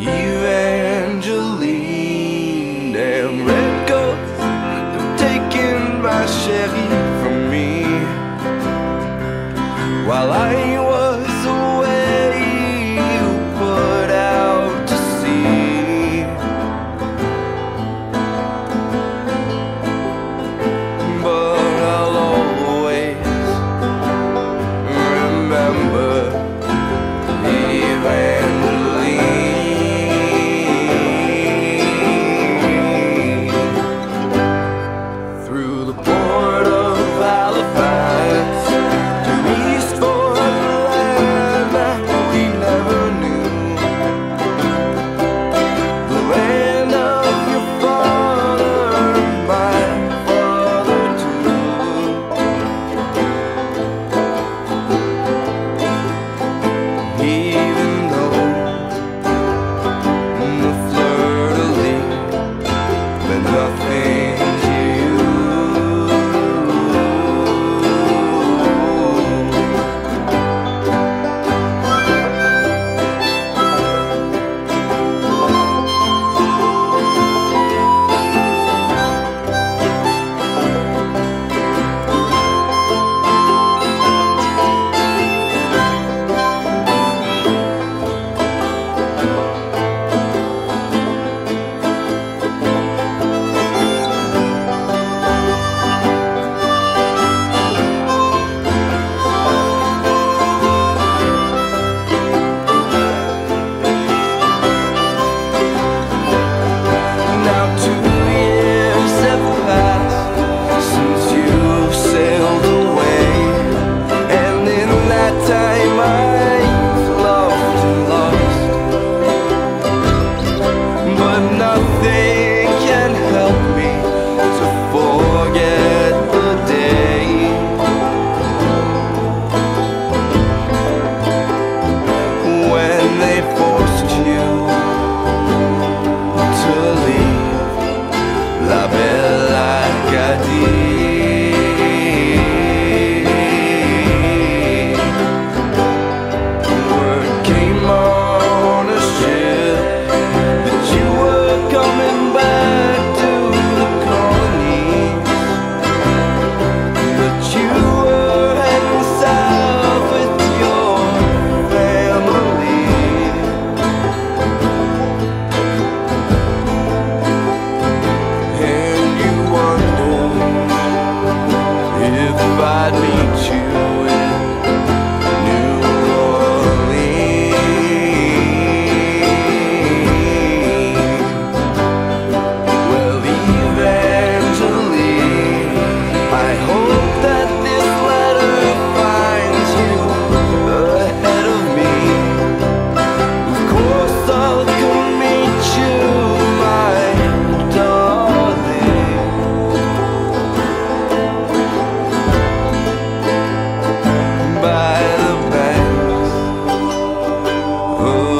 Evangeline, through the port of Halifax Of